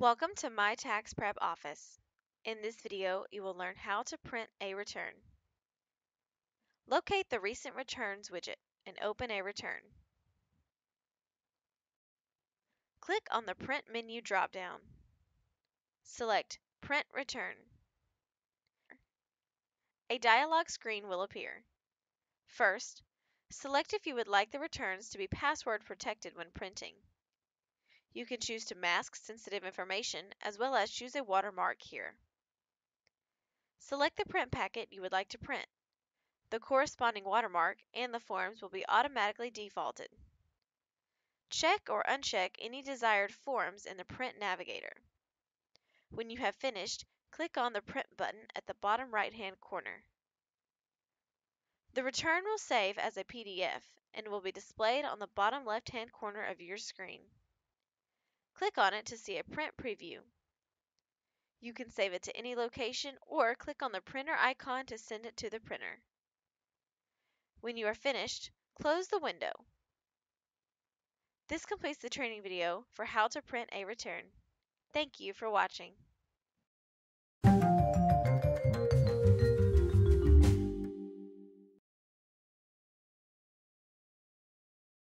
Welcome to My Tax Prep Office. In this video, you will learn how to print a return. Locate the Recent Returns widget and open a return. Click on the Print menu dropdown. Select Print Return. A dialog screen will appear. First, select if you would like the returns to be password protected when printing. You can choose to mask sensitive information as well as choose a watermark here. Select the print packet you would like to print. The corresponding watermark and the forms will be automatically defaulted. Check or uncheck any desired forms in the Print Navigator. When you have finished, click on the Print button at the bottom right-hand corner. The return will save as a PDF and will be displayed on the bottom left-hand corner of your screen. Click on it to see a print preview. You can save it to any location or click on the printer icon to send it to the printer. When you are finished, close the window. This completes the training video for how to print a return. Thank you for watching.